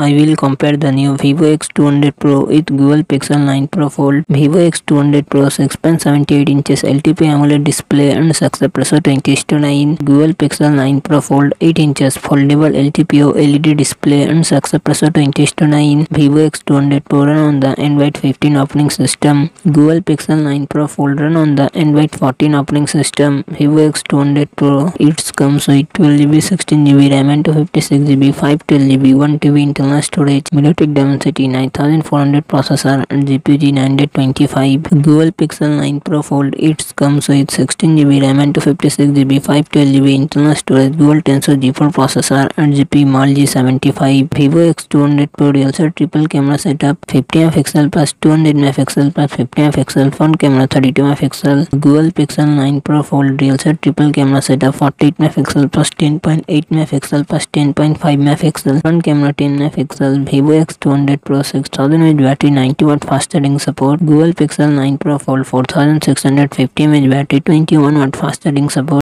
I will compare the new Vivo X200 Pro with Google Pixel 9 Pro Fold. Vivo X200 Pro 6.78 inches LTP AMOLED display and ratio 20:9. Google Pixel 9 Pro Fold 8 inches foldable LTPO LED display and ratio 20:9. Vivo X200 Pro run on the Android 15 operating system. Google Pixel 9 Pro Fold run on the Android 14 operating system. Vivo X200 Pro it comes with 12GB, 16GB RAM and 256GB, 512GB, 1TB internal storage, MediaTek Dimensity 9400 processor GPU G925. Google Pixel 9 Pro Fold it comes with 16GB RAM and 256GB, 512GB internal storage, Google Tensor G4 processor and GPU Mali G75. Vivo X200 Pro real set triple camera setup 50 MP plus 200 MP plus 50 MP front camera 32 MP. Google Pixel 9 Pro Fold real set triple camera setup 48 MP plus 10.8 MP plus 10.5 MP front camera 10 MP Vivo X200 Pro 6000 mAh battery 90 watt fast charging support Google Pixel 9 Pro Fold 4650 mAh battery 21 watt fast charging support